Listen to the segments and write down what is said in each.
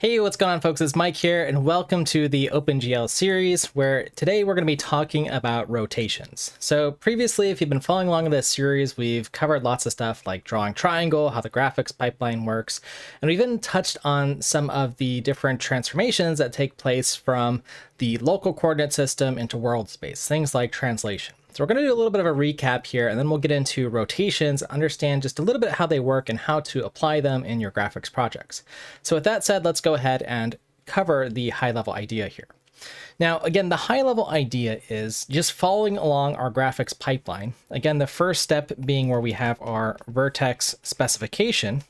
Hey, what's going on folks? It's Mike here and welcome to the OpenGL series where today we're going to be talking about rotations. So previously, if you've been following along in this series, we've covered lots of stuff like drawing triangle, how the graphics pipeline works, and we've even touched on some of the different transformations that take place from the local coordinate system into world space, things like translation. So we're going to do a little bit of a recap here, and then we'll get into rotations, understand just a little bit how they work and how to apply them in your graphics projects. So with that said, let's go ahead and cover the high level idea here. Now, again, the high level idea is just following along our graphics pipeline. Again, the first step being where we have our vertex specification.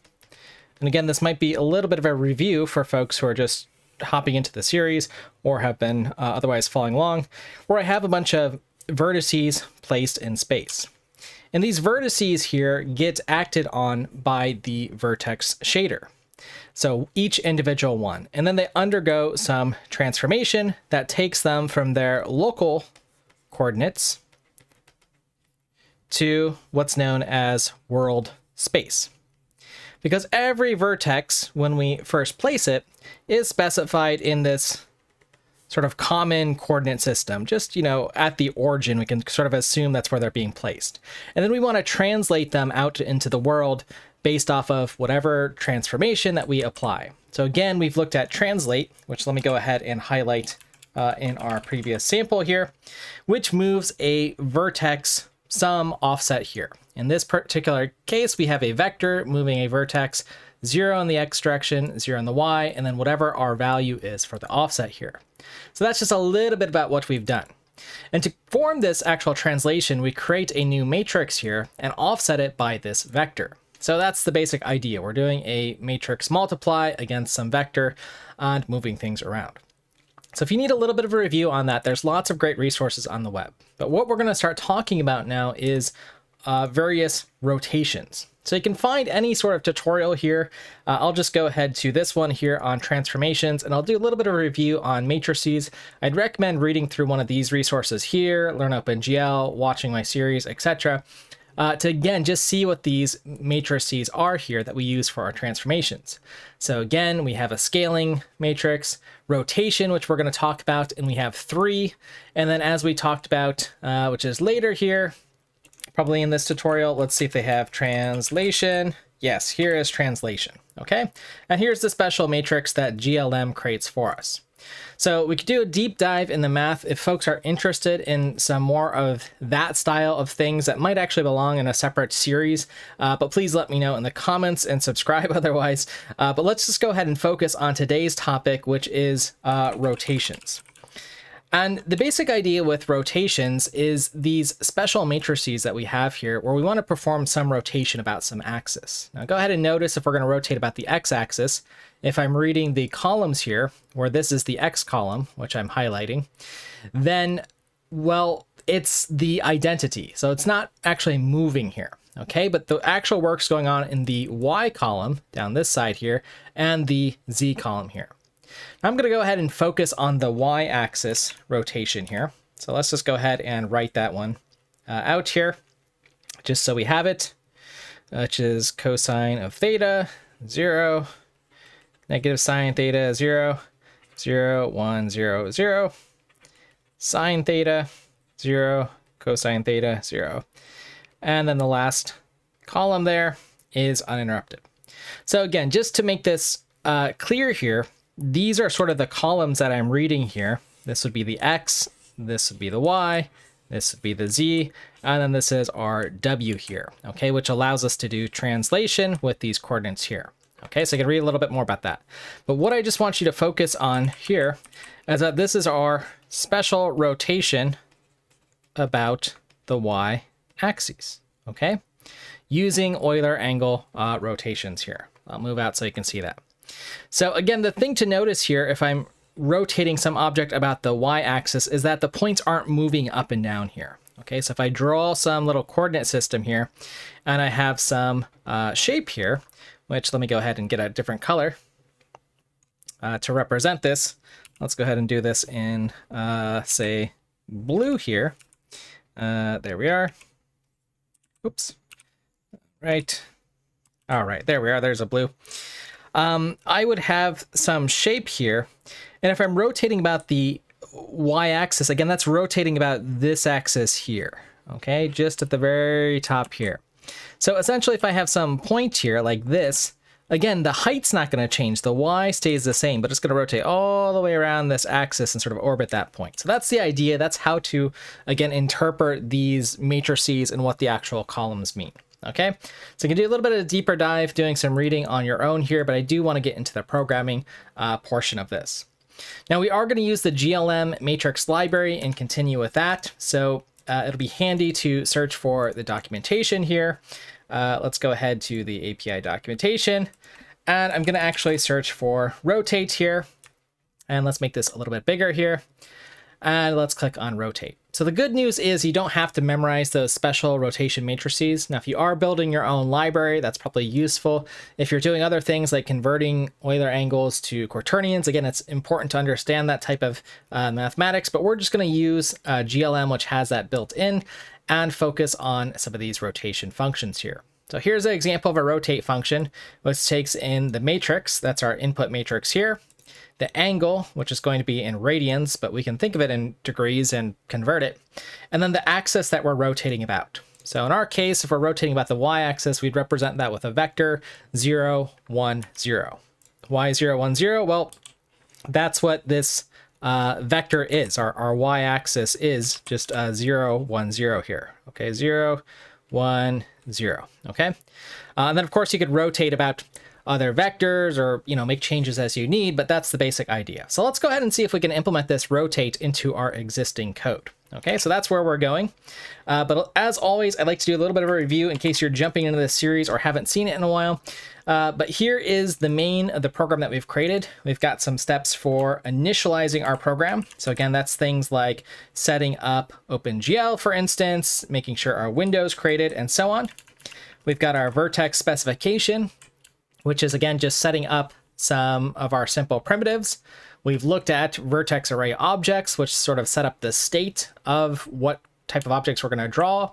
And again, this might be a little bit of a review for folks who are just hopping into the series or have been uh, otherwise following along, where I have a bunch of vertices placed in space. And these vertices here get acted on by the vertex shader. So each individual one. And then they undergo some transformation that takes them from their local coordinates to what's known as world space. Because every vertex, when we first place it, is specified in this sort of common coordinate system. Just, you know, at the origin, we can sort of assume that's where they're being placed. And then we want to translate them out into the world based off of whatever transformation that we apply. So again, we've looked at translate, which let me go ahead and highlight uh, in our previous sample here, which moves a vertex some offset here. In this particular case, we have a vector moving a vertex, zero in the x direction, zero in the y, and then whatever our value is for the offset here. So that's just a little bit about what we've done. And to form this actual translation, we create a new matrix here and offset it by this vector. So that's the basic idea. We're doing a matrix multiply against some vector and moving things around. So if you need a little bit of a review on that, there's lots of great resources on the web. But what we're going to start talking about now is uh, various rotations. So you can find any sort of tutorial here. Uh, I'll just go ahead to this one here on transformations, and I'll do a little bit of a review on matrices. I'd recommend reading through one of these resources here, Learn OpenGL, watching my series, etc. Uh, to again just see what these matrices are here that we use for our transformations. So again, we have a scaling matrix, rotation, which we're going to talk about, and we have three. And then as we talked about, uh, which is later here, probably in this tutorial. Let's see if they have translation. Yes, here is translation, okay? And here's the special matrix that GLM creates for us. So we could do a deep dive in the math if folks are interested in some more of that style of things that might actually belong in a separate series. Uh, but please let me know in the comments and subscribe otherwise. Uh, but let's just go ahead and focus on today's topic, which is uh, rotations. And the basic idea with rotations is these special matrices that we have here where we want to perform some rotation about some axis. Now go ahead and notice if we're going to rotate about the x-axis, if I'm reading the columns here, where this is the x column, which I'm highlighting, then, well, it's the identity. So it's not actually moving here, okay? But the actual work's going on in the y column down this side here and the z column here. I'm going to go ahead and focus on the y-axis rotation here. So let's just go ahead and write that one uh, out here, just so we have it, which is cosine of theta, 0, negative sine theta, 0, 0, 1, 0, 0, sine theta, 0, cosine theta, 0. And then the last column there is uninterrupted. So again, just to make this uh, clear here, these are sort of the columns that I'm reading here. This would be the X, this would be the Y, this would be the Z, and then this is our W here, okay, which allows us to do translation with these coordinates here. Okay, so I can read a little bit more about that. But what I just want you to focus on here is that this is our special rotation about the Y axis, okay? Using Euler angle uh, rotations here. I'll move out so you can see that. So again, the thing to notice here, if I'm rotating some object about the y-axis, is that the points aren't moving up and down here. Okay, so if I draw some little coordinate system here, and I have some uh, shape here, which let me go ahead and get a different color uh, to represent this. Let's go ahead and do this in, uh, say, blue here. Uh, there we are. Oops. Right. All right, there we are. There's a blue. Um, I would have some shape here. And if I'm rotating about the y-axis, again, that's rotating about this axis here, okay? Just at the very top here. So essentially, if I have some point here like this, again, the height's not going to change. The y stays the same, but it's going to rotate all the way around this axis and sort of orbit that point. So that's the idea. That's how to, again, interpret these matrices and what the actual columns mean. Okay, so you can do a little bit of a deeper dive doing some reading on your own here, but I do want to get into the programming uh, portion of this. Now we are going to use the GLM matrix library and continue with that. So uh, it'll be handy to search for the documentation here. Uh, let's go ahead to the API documentation and I'm going to actually search for rotate here. And let's make this a little bit bigger here. And let's click on rotate. So the good news is you don't have to memorize those special rotation matrices. Now, if you are building your own library, that's probably useful. If you're doing other things like converting Euler angles to quaternions, again, it's important to understand that type of uh, mathematics, but we're just gonna use uh, GLM, which has that built in, and focus on some of these rotation functions here. So here's an example of a rotate function, which takes in the matrix, that's our input matrix here, the angle, which is going to be in radians, but we can think of it in degrees and convert it, and then the axis that we're rotating about. So in our case, if we're rotating about the y-axis, we'd represent that with a vector 0, 1, 0. y 0, 1, 0, well, that's what this uh, vector is. Our, our y-axis is just uh, 0, 1, 0 here. Okay, 0, 1, 0. Okay, uh, and then of course you could rotate about other vectors or, you know, make changes as you need, but that's the basic idea. So let's go ahead and see if we can implement this rotate into our existing code. Okay, so that's where we're going. Uh, but as always, I'd like to do a little bit of a review in case you're jumping into this series or haven't seen it in a while. Uh, but here is the main of the program that we've created. We've got some steps for initializing our program. So again, that's things like setting up OpenGL, for instance, making sure our window's created, and so on. We've got our vertex specification, which is again just setting up some of our simple primitives. We've looked at vertex array objects, which sort of set up the state of what type of objects we're going to draw.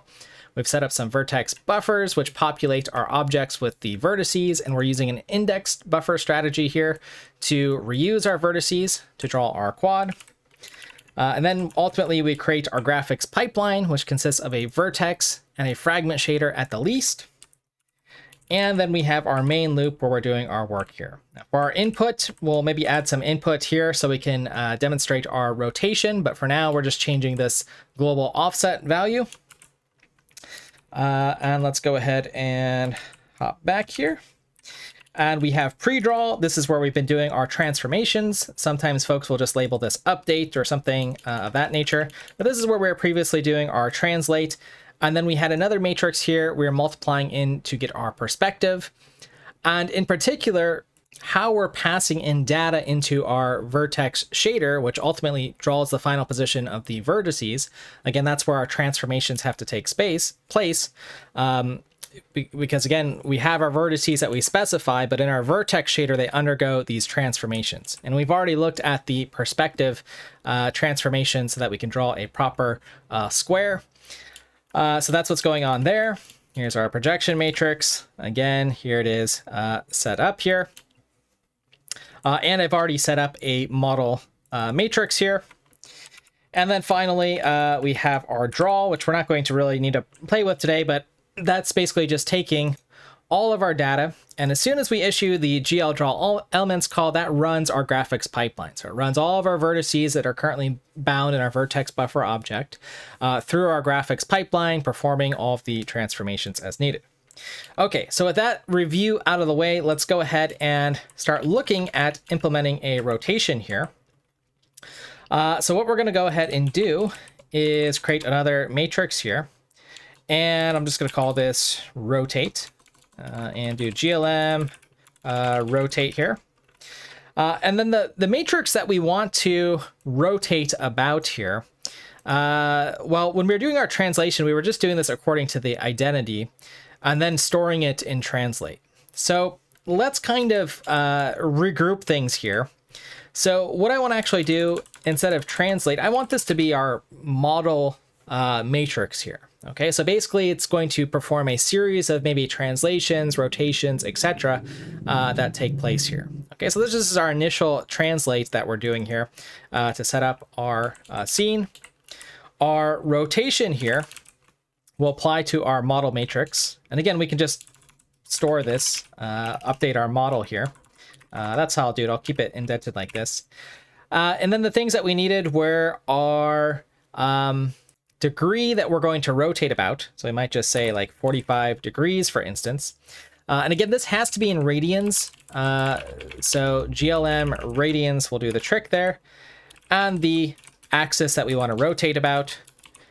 We've set up some vertex buffers, which populate our objects with the vertices, and we're using an indexed buffer strategy here to reuse our vertices to draw our quad. Uh, and then ultimately we create our graphics pipeline, which consists of a vertex and a fragment shader at the least. And then we have our main loop where we're doing our work here. Now for our input, we'll maybe add some input here so we can uh, demonstrate our rotation. But for now, we're just changing this global offset value. Uh, and let's go ahead and hop back here. And we have pre-draw. This is where we've been doing our transformations. Sometimes folks will just label this update or something uh, of that nature. But this is where we were previously doing our translate. And then we had another matrix here we are multiplying in to get our perspective. And in particular, how we're passing in data into our vertex shader, which ultimately draws the final position of the vertices. Again, that's where our transformations have to take space place. Um, because again, we have our vertices that we specify, but in our vertex shader, they undergo these transformations. And we've already looked at the perspective uh, transformation so that we can draw a proper uh, square. Uh, so that's what's going on there. Here's our projection matrix. Again, here it is uh, set up here. Uh, and I've already set up a model uh, matrix here. And then finally, uh, we have our draw, which we're not going to really need to play with today, but that's basically just taking all of our data. And as soon as we issue the GL draw all elements call, that runs our graphics pipeline. So it runs all of our vertices that are currently bound in our vertex buffer object uh, through our graphics pipeline, performing all of the transformations as needed. Okay, so with that review out of the way, let's go ahead and start looking at implementing a rotation here. Uh, so what we're going to go ahead and do is create another matrix here. And I'm just going to call this rotate uh, and do GLM uh, rotate here. Uh, and then the, the matrix that we want to rotate about here, uh, well, when we were doing our translation, we were just doing this according to the identity and then storing it in translate. So let's kind of uh, regroup things here. So what I want to actually do instead of translate, I want this to be our model uh, matrix here. Okay, so basically it's going to perform a series of maybe translations, rotations, etc. Uh, that take place here. Okay, so this is our initial translate that we're doing here uh, to set up our uh, scene. Our rotation here will apply to our model matrix. And again, we can just store this, uh, update our model here. Uh, that's how I'll do it. I'll keep it indented like this. Uh, and then the things that we needed were our um, degree that we're going to rotate about. So we might just say like 45 degrees, for instance. Uh, and again, this has to be in radians. Uh, so GLM radians will do the trick there. And the axis that we want to rotate about.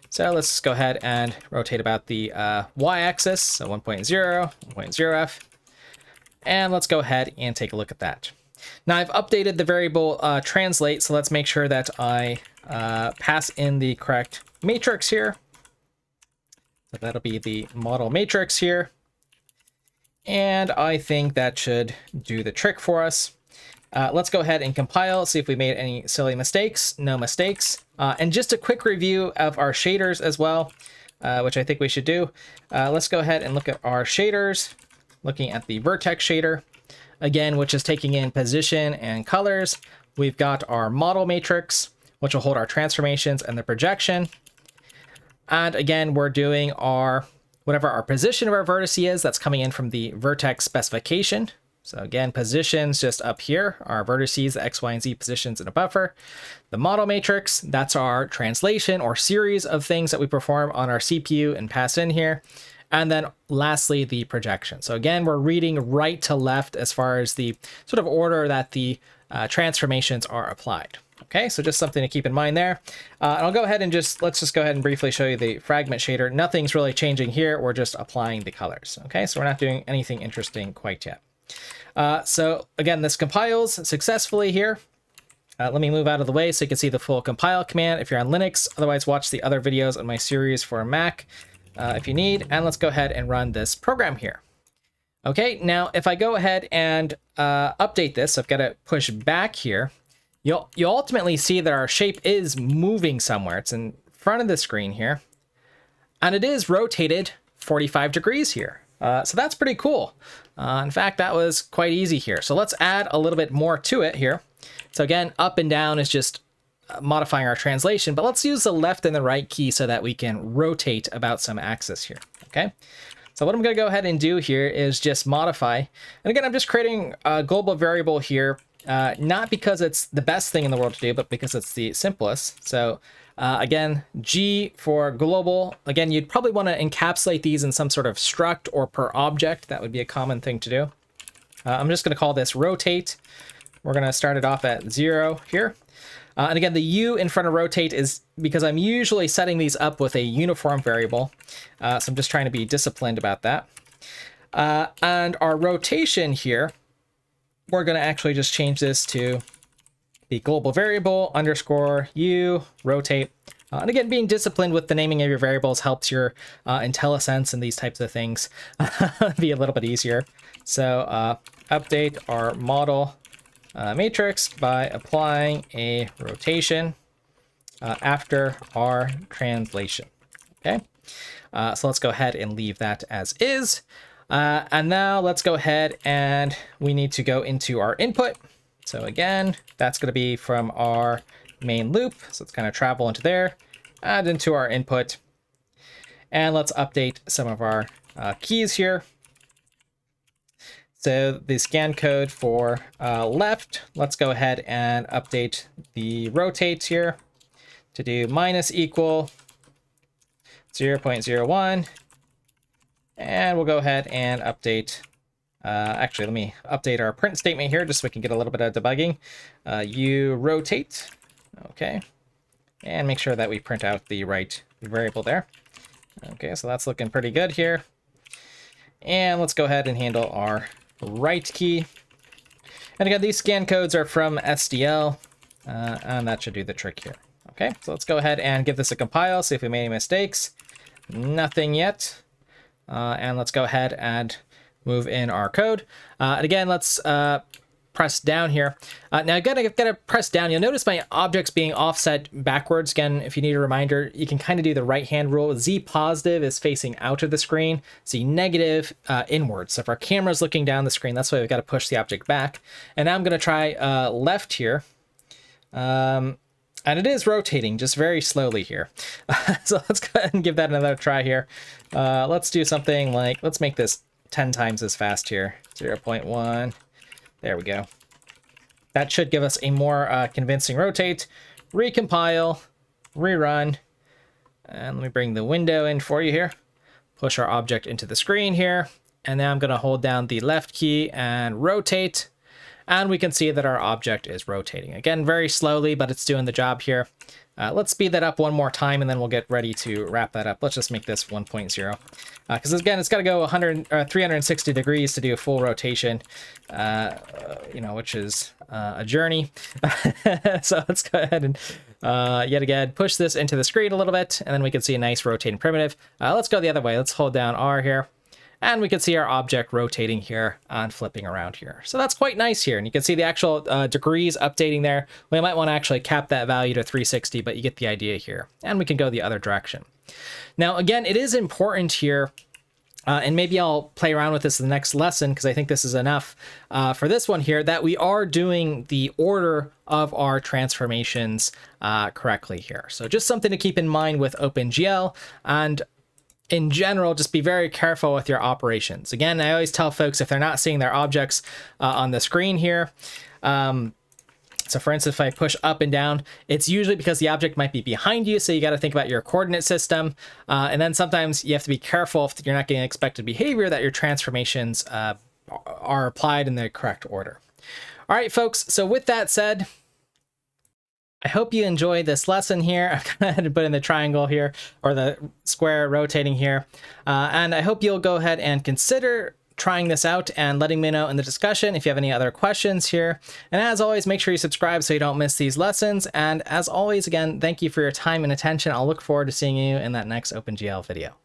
So let's go ahead and rotate about the uh, y-axis, so 1.0, 1.0f. And let's go ahead and take a look at that. Now I've updated the variable uh, translate, so let's make sure that I uh, pass in the correct matrix here. So that'll be the model matrix here. And I think that should do the trick for us. Uh, let's go ahead and compile, see if we made any silly mistakes. No mistakes. Uh, and just a quick review of our shaders as well, uh, which I think we should do. Uh, let's go ahead and look at our shaders, looking at the vertex shader, again, which is taking in position and colors. We've got our model matrix, which will hold our transformations and the projection. And again, we're doing our, whatever our position of our vertex is, that's coming in from the vertex specification. So again, positions just up here, our vertices, the X, Y, and Z positions in a buffer. The model matrix, that's our translation or series of things that we perform on our CPU and pass in here. And then lastly, the projection. So again, we're reading right to left as far as the sort of order that the uh, transformations are applied. Okay, so just something to keep in mind there. Uh, and I'll go ahead and just, let's just go ahead and briefly show you the fragment shader. Nothing's really changing here. We're just applying the colors. Okay, so we're not doing anything interesting quite yet. Uh, so again, this compiles successfully here. Uh, let me move out of the way so you can see the full compile command if you're on Linux. Otherwise, watch the other videos on my series for Mac uh, if you need. And let's go ahead and run this program here. Okay, now if I go ahead and uh, update this, I've got to push back here you'll, you'll ultimately see that our shape is moving somewhere. It's in front of the screen here. And it is rotated 45 degrees here. Uh, so that's pretty cool. Uh, in fact, that was quite easy here. So let's add a little bit more to it here. So again, up and down is just uh, modifying our translation, but let's use the left and the right key so that we can rotate about some axis here, okay? So what I'm gonna go ahead and do here is just modify. And again, I'm just creating a global variable here uh, not because it's the best thing in the world to do, but because it's the simplest. So uh, again, G for global. Again, you'd probably want to encapsulate these in some sort of struct or per object. That would be a common thing to do. Uh, I'm just going to call this rotate. We're going to start it off at zero here. Uh, and again, the U in front of rotate is because I'm usually setting these up with a uniform variable. Uh, so I'm just trying to be disciplined about that. Uh, and our rotation here we're going to actually just change this to the global variable underscore u rotate. Uh, and again, being disciplined with the naming of your variables helps your uh, IntelliSense and these types of things be a little bit easier. So uh, update our model uh, matrix by applying a rotation uh, after our translation. Okay, uh, so let's go ahead and leave that as is. Uh, and now let's go ahead and we need to go into our input. So again, that's going to be from our main loop. So it's going to travel into there, add into our input. And let's update some of our uh, keys here. So the scan code for uh, left, let's go ahead and update the rotates here to do minus equal 0 0.01 and we'll go ahead and update. Uh, actually, let me update our print statement here just so we can get a little bit of debugging. Uh, you rotate. Okay. And make sure that we print out the right variable there. Okay, so that's looking pretty good here. And let's go ahead and handle our right key. And again, these scan codes are from SDL, uh, and that should do the trick here. Okay, so let's go ahead and give this a compile, see if we made any mistakes. Nothing yet. Uh, and let's go ahead and move in our code. Uh, and again, let's uh, press down here. Uh, now, again, I've got to press down. You'll notice my objects being offset backwards. Again, if you need a reminder, you can kind of do the right-hand rule. Z positive is facing out of the screen. Z negative uh, inwards. So if our camera's looking down the screen, that's why we've got to push the object back. And now I'm going to try uh, left here. Um, and it is rotating just very slowly here. so let's go ahead and give that another try here. Uh, let's do something like, let's make this 10 times as fast here. 0 0.1. There we go. That should give us a more uh, convincing rotate. Recompile, rerun, and let me bring the window in for you here. Push our object into the screen here. And now I'm going to hold down the left key and rotate and we can see that our object is rotating. Again, very slowly, but it's doing the job here. Uh, let's speed that up one more time, and then we'll get ready to wrap that up. Let's just make this 1.0. Because uh, again, it's got to go 100, uh, 360 degrees to do a full rotation, uh, you know, which is uh, a journey. so let's go ahead and uh, yet again push this into the screen a little bit, and then we can see a nice rotating primitive. let's go the other way. Let's hold down R here and we can see our object rotating here and flipping around here. So that's quite nice here. And you can see the actual uh, degrees updating there. We might want to actually cap that value to 360, but you get the idea here. And we can go the other direction. Now, again, it is important here uh, and maybe I'll play around with this in the next lesson because I think this is enough uh, for this one here that we are doing the order of our transformations uh, correctly here. So just something to keep in mind with OpenGL. And in general, just be very careful with your operations. Again, I always tell folks if they're not seeing their objects uh, on the screen here, um, so for instance, if I push up and down, it's usually because the object might be behind you, so you got to think about your coordinate system. Uh, and then sometimes you have to be careful if you're not getting expected behavior that your transformations uh, are applied in the correct order. All right, folks, so with that said, I hope you enjoy this lesson here. I've gone ahead and put in the triangle here, or the square rotating here. Uh, and I hope you'll go ahead and consider trying this out and letting me know in the discussion if you have any other questions here. And as always, make sure you subscribe so you don't miss these lessons. And as always, again, thank you for your time and attention. I'll look forward to seeing you in that next OpenGL video.